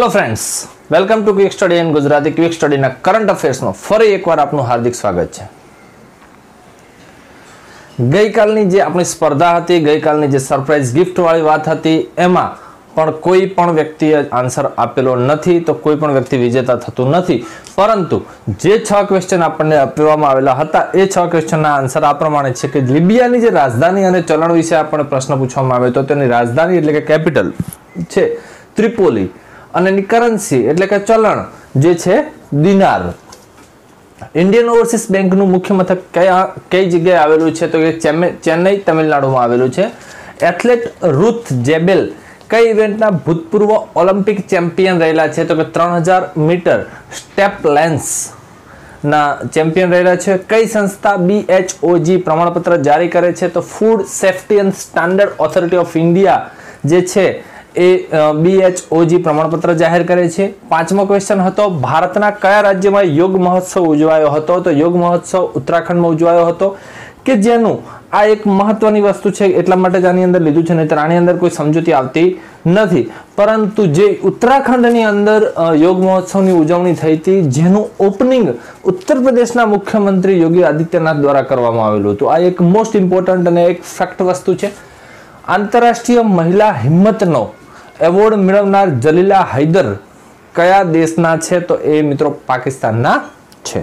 Hello friends welcome to quick study in Gujarati quick સ્ટડીના current અફેર્સમાં ફરી એકવાર આપનું હાર્દિક સ્વાગત છે. ગઈકાલની જે આપણી સ્પર્ધા હતી, ગઈકાલની જે સરપ્રાઇઝ ગિફ્ટ વાળી વાત હતી, એમાં પણ કોઈ પણ વ્યક્તિએ આન્સર આપેલો નથી, તો કોઈ પણ વ્યક્તિ વિજેતા થતું નથી. પરંતુ જે છ ક્વેશ્ચન આપણને આપવામાં આવેલા હતા, એ છ ક્વેશ્ચનના આન્સર આ પ્રમાણે છે કે લિબિયાની જે રાજધાની અને ચલણ વિશે આપણને પ્રશ્ન પૂછવામાં આવ્યો તો તેની રાજધાની એટલે કે કેપિટલ છે ત્રિપોલી. અને એની કરન્સી એટલે કે ચલણ જે છે દિનાર. ઇન્ડિયન ઓવરસીઝ બેંકનું મુખ્ય મથક કયા, કઈ જગ્યાએ આવેલું છે? તો કે ચેન્નઈ તમિલનાડુમાં આવેલું છે. એથ્લેટ રૂથ જેબેલ કઈ ઇવેન્ટના ભૂતપૂર્વ ઓલિમ્પિક ચેમ્પિયન રહેલા છે? તો કે ત્રણ હજાર મીટર સ્ટેપ લેન્સ ના ચેમ્પિયન રહેલા છે. કઈ સંસ્થા બીએચઓજી પ્રમાણપત્ર જારી કરે છે? તો Food Safety and Standard Authority of India જે છે એ બીએચઓજી પ્રમાણપત્ર જાહેર કરે છે. પાંચમો ક્વેશ્ચન હતો, ભારતના કયા રાજ્યમાં યોગ મહોત્સવ ઉજવાયો હતો? તો યોગ મહોત્સવ ઉત્તરાખંડમાં ઉજવાયો હતો. કે જેનું આ એક મહત્વની વસ્તુ છે, એટલા માટે જ આની અંદર લીધું છે, નહીતર આની અંદર કોઈ સમજૂતી આવતી નથી. પરંતુ જે ઉત્તરાખંડની અંદર યોગ મહોત્સવની ઉજવણી થઈ હતી, જેનું ઓપનિંગ ઉત્તર પ્રદેશના મુખ્યમંત્રી યોગી આદિત્યનાથ દ્વારા કરવામાં આવેલું હતું. આ એક મોસ્ટ ઇમ્પોર્ટન્ટ અને એક ફેક્ટ વસ્તુ છે. આંતરરાષ્ટ્રીય મહિલા હિંમતનો એવોર્ડ મેળવનાર જલીલા હૈદર કયા દેશના છે તો એ મિત્રો પાકિસ્તાનના છે.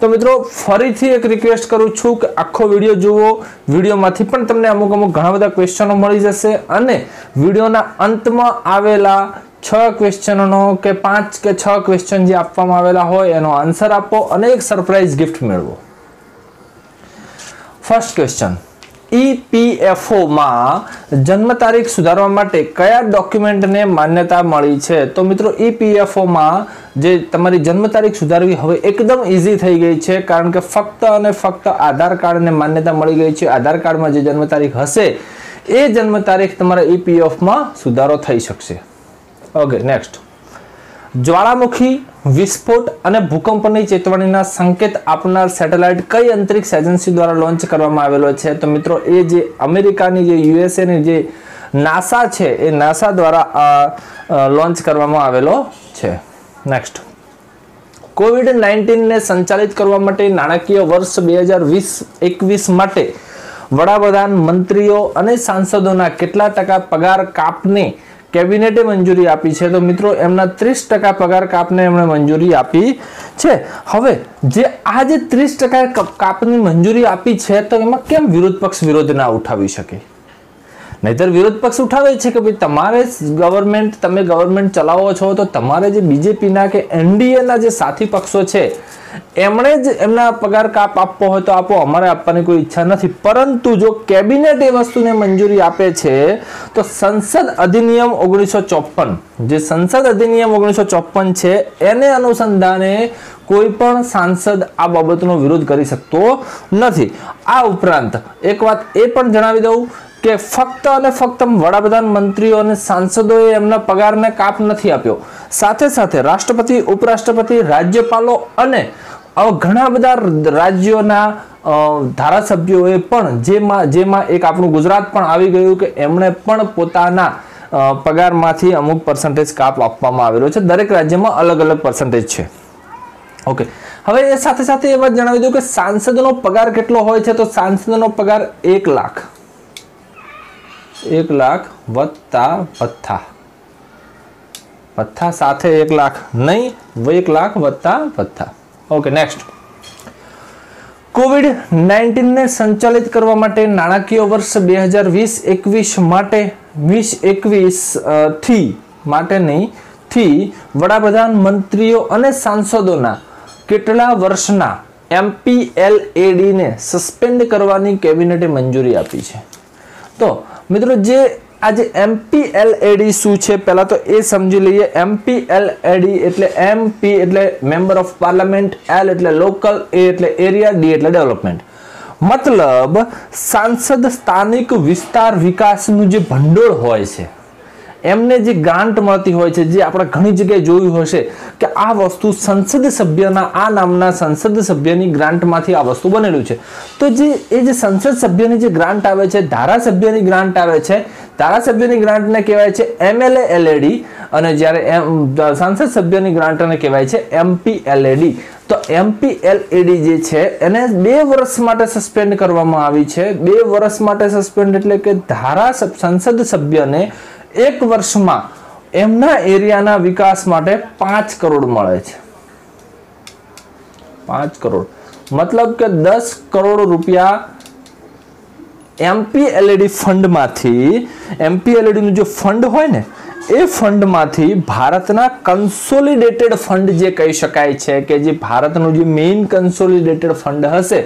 તો મિત્રો, ફરીથી એક રિક્વેસ્ટ કરું છું કે આખો વીડિયો જુઓ. વિડીયોમાંથી પણ તમને અમુક અમુક ઘણા બધા ક્વેશ્ચનો મળી જશે અને વિડીયોના અંતમાં આવેલા છ ક્વેશ્ચનનો કે પાંચ કે છ ક્વેશ્ચન જે આપવામાં આવેલા હોય એનો આન્સર આપો અને એક સરપ્રાઇઝ ગિફ્ટ મેળવો. ફર્સ્ટ ક્વેશ્ચન ઈપીએફઓમાં જન્મ તારીખ સુધારવા માટે કયા ડોક્યુમેન્ટને માન્યતા મળી છે? તો મિત્રો ઈપીએફઓમાં જે તમારી જન્મ તારીખ સુધારવી હવે એકદમ ઇઝી થઈ ગઈ છે, કારણ કે ફક્ત અને ફક્ત આધાર કાર્ડને માન્યતા મળી ગઈ છે. આધાર કાર્ડમાં જે જન્મ તારીખ હશે, એ જન્મ તારીખ તમારા ઈપીએફમાં સુધારો થઈ શકશે. ઓકે નેક્સ્ટ જ્વાળામુખી, વિસ્ફોટ અને ભૂકંપની ચેતવણીના સંકેત આપનાર સેટેલાઇટ કઈ અંતરિક્ષ એજન્સી દ્વારા લોન્ચ કરવામાં આવેલો છે? તો મિત્રો, એ જે અમેરિકાની જે યુએસએની જે નાસા છે, એ નાસા દ્વારા લોન્ચ કરવામાં આવેલો છે. નેક્સ્ટ કોવિડ નાઇન્ટીનને સંચાલિત કરવા માટે નાણાકીય વર્ષ બે હજાર વીસ એકવીસ માટે વડાપ્રધાન, મંત્રીઓ અને સાંસદોના કેટલા ટકા પગાર કાપને કેબિનેટે મંજૂરી આપી છે. તો મિત્રો, એમના ત્રીસ ટકા પગાર કાપને એમણે મંજૂરી આપી છે. હવે, જે આ જે ત્રીસ ટકા કાપની મંજૂરી આપી છે, તો એમાં કેમ વિરોધ પક્ષ વિરોધ ના ઉઠાવી શકે? નહીતર વિરોધ પક્ષ ઉઠાવે છે કે ભાઈ તમારે ગવર્મેન્ટ, તમે ગવર્મેન્ટ ચલાવો છો, તો તમારે જે બીજેપીના કે એનડીએના જે સાથી પક્ષો છે એમણે જ એમના પગાર કાપ આપવો હોય તો આપો, અમારે આપવાની કોઈ ઈચ્છા નથી. પરંતુ જો કેબિનેટ એ વસ્તુને મંજૂરી આપે છે, તો સંસદ અધિનિયમ ઓગણીસો ચોપન જે સંસદ અધિનિયમ ઓગણીસો ચોપન છે, એને અનુસંધાને કોઈ પણ સાંસદ આ બાબતનો વિરોધ કરી શકતો નથી. આ ઉપરાંત, એક વાત એ પણ જણાવી દઉં કે ફક્ત અને ફક્ત વડાપ્રધાન મંત્રીઓ અને સાંસદોએ એમના પગારને કાપ નથી આપ્યો. સાથે સાથે રાષ્ટ્રપતિ, ઉપરાષ્ટ્રપતિ, રાજ્યપાલો અને ઘણા બધા રાજ્યોના ધારાસભ્યોએ પણ જેમાં જેમાં એક આપણું ગુજરાત પણ આવી ગયું કે એમણે પણ પોતાના પગારમાંથી અમુક પર્સન્ટેજ કાપ આપવામાં આવેલો છે. દરેક રાજ્યમાં અલગ અલગ પર્સન્ટેજ છે. ઓકે. હવે એ સાથે સાથે એ વાત જણાવી દઉં કે સાંસદનો પગાર કેટલો હોય છે? તો સાંસદનો પગાર એક લાખ. એક લાખ વત્તા ભથ્થા ભથ્થા સાથે એક લાખ નહીં, એક લાખ વત્તા ભથ્થા ઓકે નેક્સ્ટ કોવિડ નાઇન્ટીનને સંચાલિત કરવા માટે નાણાકીય વર્ષ બે હજાર વીસ એકવીસ માટે, વીસ એકવીસથી માટેની થી વડાપ્રધાન મંત્રીઓ અને સાંસદોના કેટલા વર્ષના એમપીએલએડીને સસ્પેન્ડ કરવાની કેબિનેટે મંજૂરી આપી છે? તો મિત્રો જે આજે એમપીએલએડી શું છે? પહેલાં તો એ સમજી લઈએ. એમપીએલએડી એટલે એમપી એટલે મેમ્બર ઓફ પાર્લામેન્ટ એલ એટલે લોકલ એ એટલે એરિયા ડી એટલે ડેવલપમેન્ટ મતલબ સાંસદ સ્થાનિક વિસ્તાર વિકાસનું જે ભંડોળ હોય છે એમને જે ગ્રાન્ટ મળતી હોય છે, જે આપણે ઘણી જગ્યાએ જોયું હશે કે આ વસ્તુ સંસદ સભ્યના, આ નામના સંસદ સભ્યની ગ્રાન્ટમાંથી આ વસ્તુ બનેલું છે. તો જે, એ જે સંસદ સભ્યની જે ગ્રાન્ટ આવે છે, ધારાસભ્યની ગ્રાન્ટ આવે છે, ધારાસભ્યની ગ્રાન્ટને કહેવાય છે એમએલએ એલએડી અને જ્યારે એમ, સંસદ સભ્યની ગ્રાન્ટને કહેવાય છે એમપી એલએડી તો એમપી એલએડી જે છે, એને બે વર્ષ માટે સસ્પેન્ડ કરવામાં આવી છે. બે વર્ષ માટે સસ્પેન્ડ એટલે કે ધારા સંસદ સભ્યને એક વર્ષમાં એમના એરિયાના વિકાસ માટે પાંચ કરોડ મળે છે. પાંચ કરોડ. મતલબ કે દસ કરોડ રૂપિયા એમપી એલઈડી ફંડમાંથી એમપી એલઈડીનું જે ફંડ હોય ને, એ ફંડમાંથી ભારતના કન્સોલિડેટેડ ફંડ જે કહી શકાય છે કે જે ભારતનું જે મેઇન કન્સોલિડેટેડ ફંડ હશે,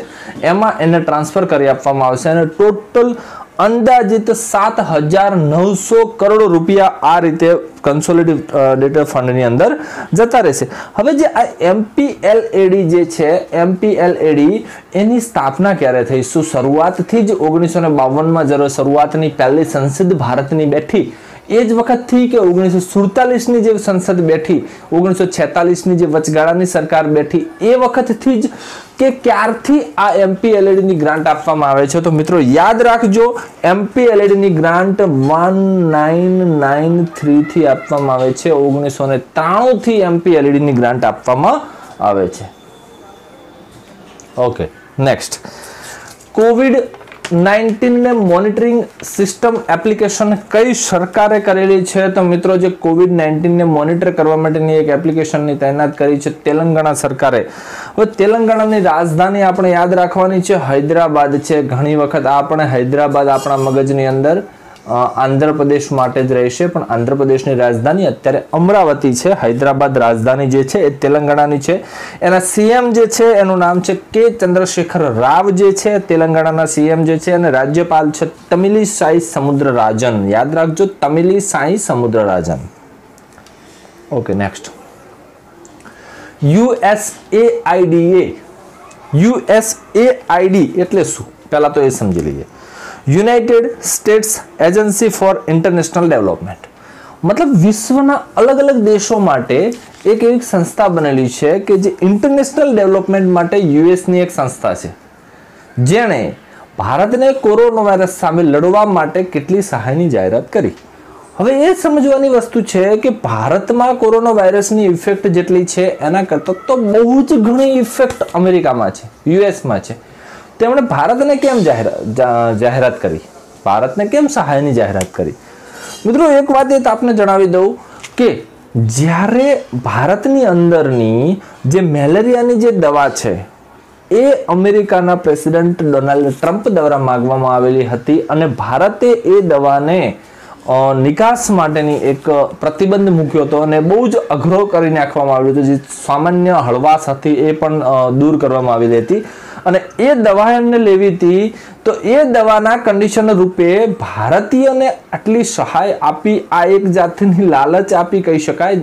એમાં એને ટ્રાન્સફર કરી આપવામાં આવશે. અને ટોટલ અંદાજિત સાત હજાર નવસો કરોડ રૂપિયા આ રીતે કન્સોલિડેટેડ ફંડની અંદર જતા રહેશે. હવે જે આ એમપીએલએડી જે છે એમપીએલએડી એની સ્થાપના ક્યારે થઈ? શું શરૂઆતથી જ ઓગણીસો ને બાવનમાં જ્યારે શરૂઆતની પહેલી સંસદ ભારતની બેઠી એ જ વખતથી કે ઓગણીસો સુડતાલીસની જે સંસદ બેઠી, ઓગણીસો છેતાલીસની જે વચગાળાની સરકાર બેઠી, એ વખતથી જ કે ક્યારથી આ એમપી એલઈડીની ગ્રાન્ટ આપવામાં આવે છે. તો મિત્રો, યાદ રાખજો એમપી એલઈડીની ગ્રાન્ટ વન નાઇન નાઇન થ્રીથી આપવામાં આવે છે. ઓગણીસો ને ત્રાણુંથી એમપી એલઈડીની ગ્રાન્ટ આપવામાં આવે છે. ઓકે નેક્સ્ટ કોવિડ નાઇન્ટીનને મોનિટરિંગ સિસ્ટમ એપ્લિકેશન કઈ સરકારે કરેલી છે? તો મિત્રો, જે કોવિડ નાઇન્ટીનને મોનિટર કરવા માટેની એક એપ્લિકેશનની તૈનાત કરી છે તેલંગાણા સરકારે. હવે તેલંગાણાની રાજધાની આપણે યાદ રાખવાની છે, હૈદરાબાદ છે. ઘણી વખત આપણે હૈદરાબાદ આપણા મગજની અંદર આંધ્રપ્રદેશ માટે જ રહેશે, પણ આંધ્રપ્રદેશની રાજધાની અત્યારે અમરાવતી છે. હૈદરાબાદ રાજધાની જે છે એ તેલંગાણાની છે. એના સીએમ જે છે એનું નામ છે કે ચંદ્રશેખર રાવ જે છે, તેલંગાણાના સીએમ જે છે અને રાજ્યપાલ છે તમિલી સાઈ સમુદ્ર રાજન. યાદ રાખજો, તમિલી સાઈ સમુદ્ર રાજન. Okay, next. યુએસએઆઈડીએ યુએસએઆઈડી એટલે શું? પહેલાં તો એ સમજી લઈએ. United States Agency for International Development. મતલબ વિશ્વના અલગ અલગ દેશો માટે એક એવી સંસ્થા બનેલી છે કે જે ઇન્ટરનેશનલ ડેવલપમેન્ટ માટે યુએસની એક સંસ્થા છે. જેણે ભારતને કોરોના વાયરસ સામે લડવા માટે કેટલી સહાયની જાહેરાત કરી. હવે એ સમજવાની વસ્તુ છે કે ભારતમાં કોરોના વાયરસની ઇફેક્ટ જેટલી છે, એના કરતાં તો બહુ જ ઘણી ઇફેક્ટ અમેરિકામાં છે, યુએસમાં છે. તેમણે ભારતને કેમ જાહેરાત કરી? ભારતને કેમ સહાયની જાહેરાત કરી? મિત્રો, એક વાત એ આપને જણાવી દઉં કે જ્યારે ભારતની અંદરની જે મેલેરિયાની જે દવા છે, એ અમેરિકાના પ્રેસિડેન્ટ ડોનાલ્ડ ટ્રમ્પ દ્વારા માગવામાં આવેલી હતી અને ભારતે એ દવાને નિકાસ માટેની એક પ્રતિબંધ મૂક્યો હતો અને બહુ જ અઘરો કરી નાખવામાં આવ્યો હતો, જે સામાન્ય હળવાશ હતી એ પણ દૂર કરવામાં આવેલી હતી. અને એ દવા એમને લેવી હતી, તો એ દવાના કન્ડિશન રૂપે ભારતીયને આટલી સહાય આપી, આ એક જાતની લાલચ આપી કહી શકાય.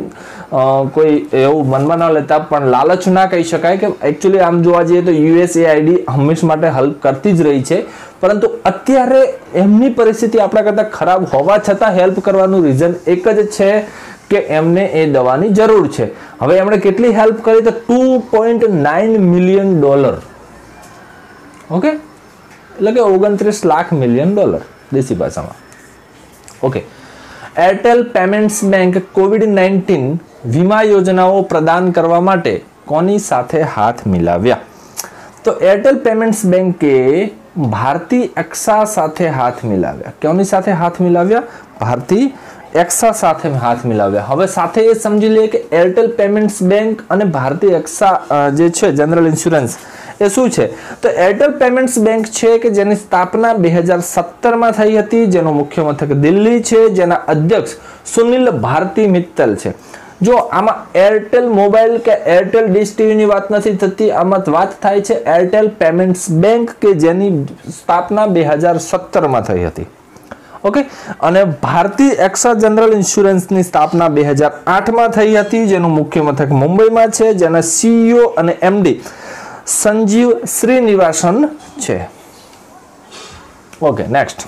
કોઈ એવું મનમાં ન લેતા, પણ લાલચ ના કહી શકાય કે એકચ્યુઅલી આમ જોવા જઈએ તો યુએસએઆઈડી હંમેશ માટે હેલ્પ કરતી જ રહી છે. પરંતુ અત્યારે એમની પરિસ્થિતિ આપણા કરતાં ખરાબ હોવા છતાં હેલ્પ કરવાનું રીઝન એક જ છે કે એમને એ દવાની જરૂર છે. હવે એમણે કેટલી હેલ્પ કરી તો two point nine million dollar okay એટલે કે ઓગણત્રીસ લાખ મિલિયન ડોલર દેશી ભાષામાં. Okay Airtel Payments Bank COVID nineteen વીમા યોજનાઓ પ્રદાન કરવા માટે કોની સાથે હાથ મિલાવ્યા? તો એરટેલ પેમેન્ટ્સ બેંકે ભારતી એક્સા સાથે હાથ મિલાવ્યા. કોની સાથે હાથ મિલાવ્યા? ભારતી એક્સા સાથે હાથ મિલાવ્યા. હવે સાથે એ સમજી લઈએ કે એરટેલ પેમેન્ટ્સ બેંક અને ભારતી એક્સા જે છે જનરલ ઇન્સ્યોરન્સ એ શું છે? તો એરટેલ પેમેન્ટ્સ બેંક છે કે જેની સ્થાપના બે હજાર સત્તરમાં થઈ હતી, જેનું મુખ્ય મથક દિલ્હી છે, જેના અધ્યક્ષ સુનિલ ભારતી મિત્તલ છે. જો આમાં એરટેલ મોબાઈલ કે એરટેલ ડીશ ટીવીની વાત નથી થતી, આમાં વાત થાય છે એરટેલ પેમેન્ટ્સ બેંક કે જેની સ્થાપના બે હજાર સત્તરમાં થઈ હતી. ઓકે અને ભારતીય એક્સા જનરલ ઇન્સ્યોરન્સની સ્થાપના બે હજાર આઠમાં થઈ હતી, જેનું મુખ્ય મથક મુંબઈમાં છે, જેના સીઈઓ અને એમડી સંજીવ શ્રીનિવાસન છે. ઓકે નેક્સ્ટ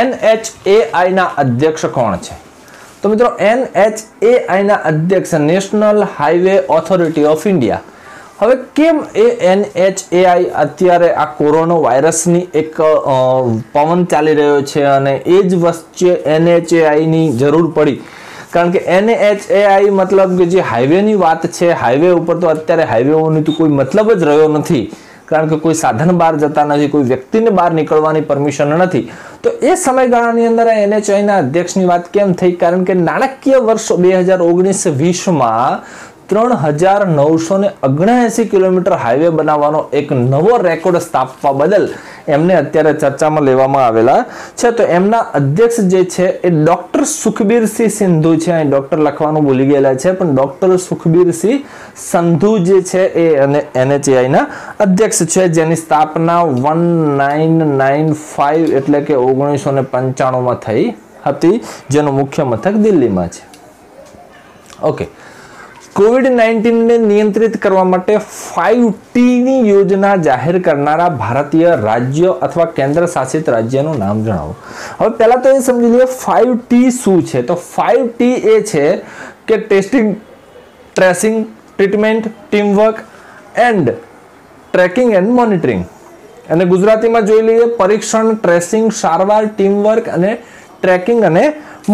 એનએચએઆઈના અધ્યક્ષ કોણ છે? તો મિત્રો એનએચએઆઈના અધ્યક્ષ National Highway Authority of India હવે કેમ એ એનએચએઆઈ અત્યારે આ કોરોના વાયરસની એક પવન ચાલી રહ્યો છે અને એ જ વચ્ચે એનએચએઆઈની જરૂર પડી? કારણ કે એનએચએઆઈ મતલબ કે જે હાઈવેની વાત છે, હાઈવે ઉપર તો અત્યારે હાઈવેઓની તો કોઈ મતલબ જ રહ્યો નથી. કારણ કે કોઈ સાધન બહાર જતા નથી, કોઈ વ્યક્તિને બહાર નીકળવાની પરમિશન નથી. તો એ સમયગાળાની અંદર એનએચઆઈના અધ્યક્ષની વાત કેમ થઈ? કારણ કે નાણાકીય વર્ષ બે હજાર ઓગણીસ વીસમાં ત્રણ હજાર નવસો ને ઓગણએંસી કિલોમીટર હાઈવે બનાવવાનો એક નવો રેકોર્ડ સ્થાપવા બદલ એમને અત્યારે ચર્ચામાં લેવામાં આવેલા છે. તો એમના અધ્યક્ષ જે છે એ ડોક્ટર સુખબીરસિંહ સિંધુ છે. અહીં ડોક્ટર લખવાનું ભૂલી ગયેલા છે, પણ ડોક્ટર સુખબીરસિંહ સંધુ જે છે એ અને એનએચએઆઈના અધ્યક્ષ છે. જેની સ્થાપના વન નાઇન નાઇન ફાઇવ એટલે કે ઓગણીસો ને પંચાણુંમાં થઈ હતી, જેનું મુખ્ય મથક દિલ્હીમાં છે. ઓકે કોવિડ નાઇન્ટીનને નિયંત્રિત કરવા માટે ફાઇવ ટીની યોજના જાહેર કરનારા ભારતીય રાજ્ય અથવા કેન્દ્ર શાસિત રાજ્યનું નામ જણાવો. હવે પહેલાં તો એ સમજી લઈએ ફાઇવ ટી શું છે? તો ફાઇવ ટી એ છે કે testing tracing treatment teamwork and tracking and monitoring અને ગુજરાતીમાં જોઈ લઈએ પરીક્ષણ ટ્રેસિંગ સારવાર ટીમવર્ક અને ટ્રેકિંગ અને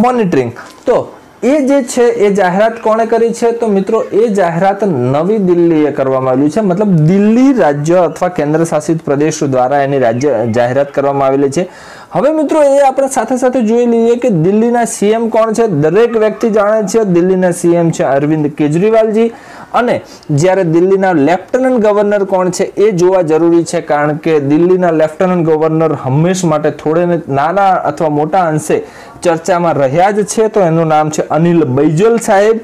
મોનિટરિંગ તો એ જે છે, એ જાહેરાત કોણે કરી છે? તો મિત્રો, એ જાહેરાત નવી દિલ્હીએ કરવામાં આવેલી છે. મતલબ દિલ્હી રાજ્ય અથવા કેન્દ્ર શાસિત પ્રદેશ દ્વારા એની રાજ્ય, જાહેરાત કરવામાં આવેલી છે. હવે મિત્રો, એ આપણે સાથે સાથે જોઈ લઈએ કે દિલ્હીના સીએમ કોણ છે? દરેક વ્યક્તિ જાણે છે, દિલ્હીના સીએમ છે અરવિંદ કેજરીવાલજી. અને જ્યારે દિલ્હીના લેફ્ટનન્ટ ગવર્નર કોણ છે એ જોવા જરૂરી છે, કારણ કે દિલ્હીના લેફ્ટનન્ટ ગવર્નર હંમેશ માટે થોડે નાના અથવા મોટા અંશે ચર્ચામાં રહ્યા જ છે. તો એનું નામ છે અનિલ બૈજલ સાહેબ.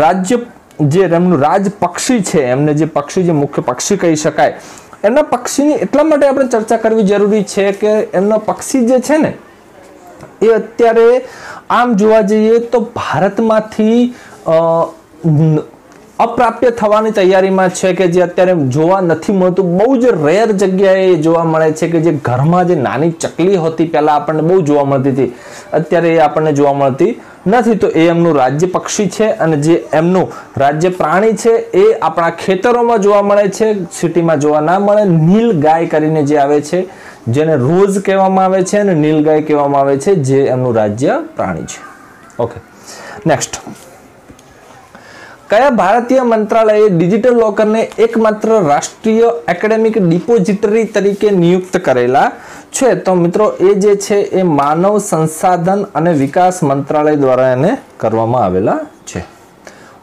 રાજ્ય જે એમનું રાજપક્ષી છે, એમને જે પક્ષી જે મુખ્ય પક્ષી કહી શકાય, એમના પક્ષીની એટલા માટે આપણે ચર્ચા કરવી જરૂરી છે કે એમનો પક્ષી જે છે ને, એ અત્યારે આમ જોવા જઈએ તો ભારતમાંથી અપ્રાપ્ય થવાની તૈયારીમાં છે કે જે અત્યારે જોવા નથી મળતું. બહુ જ રેર જગ્યાએ જોવા મળે છે કે જે ઘરમાં જે નાની ચકલી હતી, પહેલાં આપણને બહુ જોવા મળતી હતી. અત્યારે એ આપણને જોવા મળતી નથી. તો એ એમનું રાજ્ય પક્ષી છે અને જે એમનું રાજ્ય પ્રાણી છે એ આપણા ખેતરોમાં જોવા મળે છે. સિટીમાં જોવા ના મળે. નીલ ગાય કરીને જે આવે છે, જેને રોઝ કહેવામાં આવે છે અને નીલ ગાય કહેવામાં આવે છે, જે એમનું રાજ્ય પ્રાણી છે. ઓકે. નેક્સ્ટ કયા ભારતીય મંત્રાલયે ડિજિટલ લોકરને એકમાત્ર રાષ્ટ્રીય એકેડેમિક ડિપોઝિટરી તરીકે નિયુક્ત કરેલા છે? તો મિત્રો, એ જે છે, એ માનવ સંસાધન અને વિકાસ મંત્રાલય દ્વારા એને કરવામાં આવેલા છે.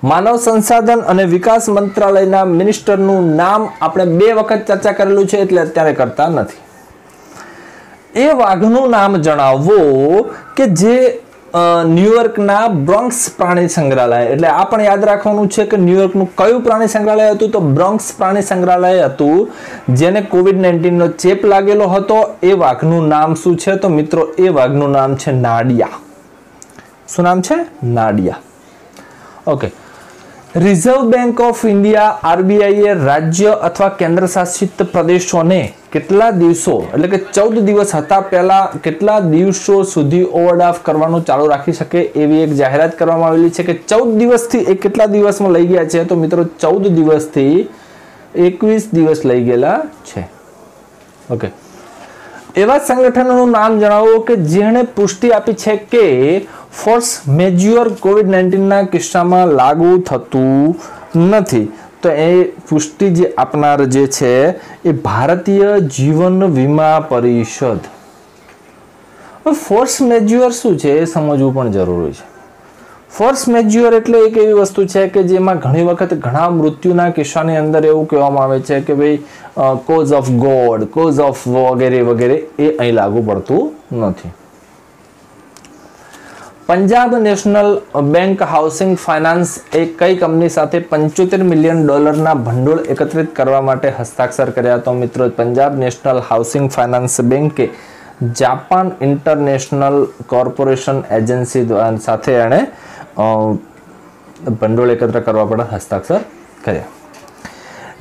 માનવ સંસાધન અને વિકાસ મંત્રાલયના મિનિસ્ટરનું નામ આપણે બે વખત ચર્ચા કરેલું છે, એટલે અત્યારે કરતા નથી. એ વાઘનું નામ જણાવવો કે જે ન્યુયોર્કના બ્રોન્ક્સ પ્રાણી સંગ્રહાલય. એટલે આ પણ યાદ રાખવાનું છે કે ન્યુયોર્કનું કયું પ્રાણી સંગ્રહાલય હતું? તો બ્રોન્ક્સ પ્રાણી સંગ્રહાલય હતું જેને કોવિડ નાઇન્ટીનનો ચેપ લાગેલો હતો. એ વાઘનું નામ શું છે? તો મિત્રો, એ વાઘનું નામ છે નાડિયા. શું નામ છે? Nadia. Okay Reserve Bank of India આરબીઆઈએ રાજ્ય અથવા કેન્દ્ર શાસિત પ્રદેશોને કેટલા દિવસો, એટલે કે ચૌદ દિવસ હતા પહેલા કેટલા દિવસો સુધી ઓવરડ્રાફ્ટ કરવાનું ચાલુ રાખી શકે એવી એક જાહેરાત કરવામાં આવેલી છે કે ચૌદ દિવસથી એ કેટલા દિવસમાં લઈ ગયા છે? તો મિત્રો, ચૌદ દિવસથી એકવીસ દિવસ લઈ ગયેલા છે. ઓકે એવા સંગઠનોનું નામ જણાવો કે જેણે પુષ્ટિ આપી છે કે ફોર્સ મેજ્યોર કોવિડ નાઇન્ટીનના કિસ્સામાં લાગુ થતું નથી. તો એ પુષ્ટિ જે આપનાર જે છે એ ભારતીય જીવન વીમા પરિષદ. ફોર્સ મેજ્યોર શું છે એ સમજવું પણ જરૂરી છે. ફોર્સ મેજ્યોર એટલે એક એવી વસ્તુ છે કે જેમાં ઘણી વખત ઘણા મૃત્યુના કિસ્સાની અંદર એવું કહેવામાં આવે છે કે ભાઈ cause of God cause of વગેરે વગેરે એ અહીં લાગુ પડતું નથી. Punjab National Bank Housing Finance એ કઈ કંપની સાથે પંચોતેર મિલિયન ડોલરના ભંડોળ એકત્રિત કરવા માટે હસ્તાક્ષર કર્યા તો મિત્રો પંજાબ નેશનલ હાઉસિંગ ફાઇનાન્સ બેંકે જાપાન ઇન્ટરનેશનલ કોર્પોરેશન એજન્સી સાથે એણે ભંડોળ એકત્ર કરવા પડે હસ્તાક્ષર કર્યા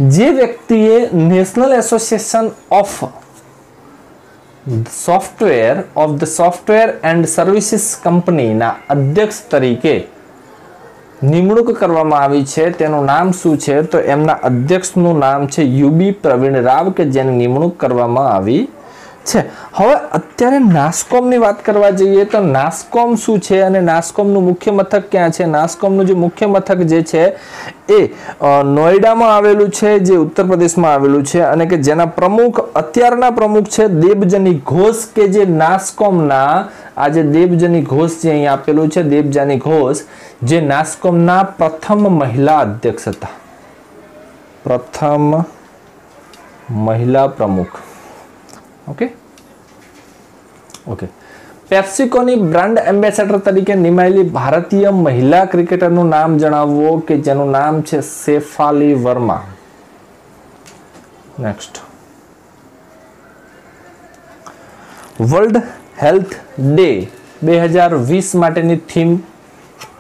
જે વ્યક્તિએ National Association of Software of the Software and Services કંપનીના અધ્યક્ષ તરીકે નિમણૂક કરવામાં આવી છે. તેનું નામ શું છે? તો એમના અધ્યક્ષનું નામ છે યુબી પ્રવીણ રાવ કે જેની નિમણૂક કરવામાં આવી છે. હવે અત્યારે નાસ્કોમની વાત કરવા જઈએ તો નાસ્કોમ શું છે અને નાસ્કોમનું મુખ્ય મથક ક્યાં છે? નાસ્કોમનું જે મુખ્ય મથક જે છે એ નોઈડામાં આવેલું છે, જે ઉત્તર પ્રદેશમાં આવેલું છે અને કે જેના પ્રમુખ, અત્યારના પ્રમુખ છે દેબજની ઘોષ કે જે નાસ્કોમના આજે દેવજની ઘોષ જે અહીં આપેલું છે, દેબજાની ઘોષ, જે નાસ્કોમના પ્રથમ મહિલા અધ્યક્ષ હતા. પ્રથમ મહિલા પ્રમુખ. ઓકે ઓકે પેપ્સિકોની બ્રાન્ડ એમ્બેસેડર તરીકે નિમાયેલી ભારતીય મહિલા ક્રિકેટરનું નામ જણાવો કે જેનું નામ છે Shefali Verma? Next World Health Day બે હજાર વીસ માટેની થીમ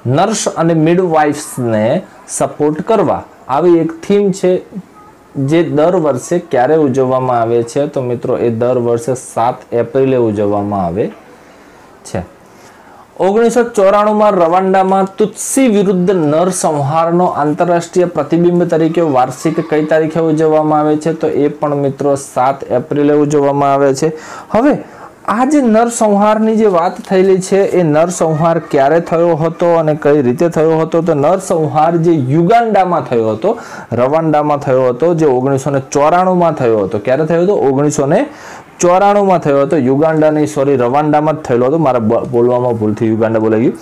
નર્સ અને મિડવાઇફ્સને સપોર્ટ કરવા. આવી એક થીમ છે જે દર વર્ષે ક્યારે ઉજવવામાં આવે છે? તો મિત્રો, એ દર વર્ષે સાત એપ્રિલે ઉજવવામાં આવે છે. ઓગણીસો ચોરાણુંમાં રવાન્ડામાં તુત્સી વિરુદ્ધ નરસંહારનો આંતરરાષ્ટ્રીય પ્રતિબિંબ તરીકે વાર્ષિક કઈ તારીખે ઉજવવામાં આવે છે? તો એ પણ મિત્રો સાત એપ્રિલે ઉજવવામાં આવે છે. હવે આ જે નરસંહારની જે વાત થયેલી છે, એ નરસંહાર ક્યારે થયો હતો અને કઈ રીતે થયો હતો? તો નરસંહાર જે યુગાન્ડામાં થયો હતો રવાન્ડામાં થયો હતો, જે ઓગણીસો ને ચોરાણુંમાં થયો હતો. ક્યારે થયો હતો? ઓગણીસો ને ચોરાણુંમાં થયો હતો. યુગાન્ડાની સોરી રવાન્ડામાં જ થયેલો હતો. મારા બોલવામાં ભૂલથી યુગાન્ડા બોલાઈ ગયું.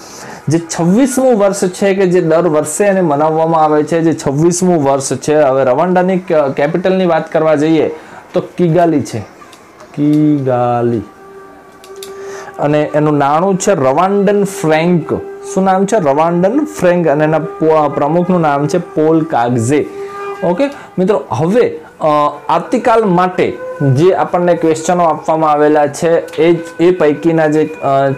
જે છવ્વીસમું વર્ષ છે કે જે દર વર્ષે એને મનાવવામાં આવે છે, જે છવ્વીસમું વર્ષ છે, હવે રવાન્ડાની કેપિટલની વાત કરવા જઈએ, તો કિગાલી છે. કિગાલી. અને એનું નાણું છે રવાન્ડન ફ્રેન્ક. શું નામ છે? રવાન્ડન ફ્રેન્ક અને એના પ્રમુખનું નામ છે પોલ કાગઝે. ઓકે? મિત્રો, હવે આવતીકાલ માટે જે આપણને ક્વેશ્ચનો આપવામાં આવેલા છે, એ એ પૈકીના જે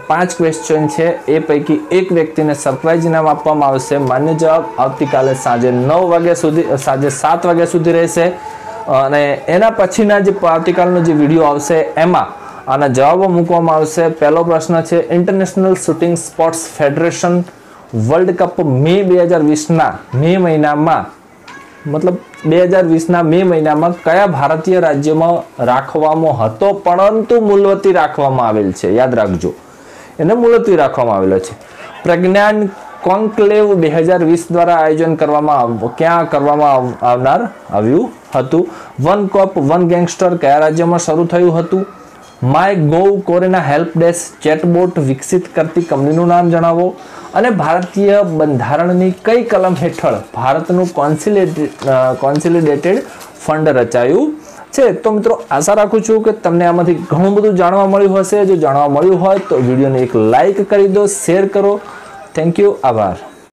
પાંચ ક્વેશ્ચન છે, એ પૈકી એક વ્યક્તિને સરપ્રાઇઝ ઇનામ આપવામાં આવશે. માન્ય જવાબ આવતીકાલે સાંજે નવ વાગ્યા સુધી સાંજે સાત વાગ્યા સુધી રહેશે. અને એના પછીના જે, આવતીકાલનો જે વીડિયો આવશે, એમાં આના જવાબો મૂકવામાં આવશે. પહેલો પ્રશ્ન છે International Shooting Sports Federation World Cup May બે હજાર વીસના, મે મહિનામાં, મતલબ બે હજાર વીસના મે મહિનામાં કયા ભારતીય રાજ્યમાં રાખવામાં હતો? પરંતુ મુલવતી રાખવામાં આવેલ છે. યાદ રાખજો. એને મુલતવી રાખવામાં આવેલો છે. પ્રજ્ઞાન કોન્કલેવ બે હજાર વીસ દ્વારા આયોજન કરવામાં ક્યાં કરવામાં આવનાર? આવ્યું હતું. વન કોપ, વન ગેંગસ્ટર કયા રાજ્યમાં શરૂ થયું હતું? MyGov Corona help desk chatbot વિકસિત કરતી કંપનીનું નામ જણાવો અને ભારતીય બંધારણની કઈ કલમ હેઠળ ભારતનું કોન્સિલિડેટેડ ફંડ રચાયું છે? તો મિત્રો, આશા રાખું છું કે તમને આમાંથી ઘણું બધું જાણવા મળ્યું હશે. જો જાણવા મળ્યું હોય તો વિડીયોને એક લાઈક કરી દો, શેર કરો. થેન્ક યુ આભાર.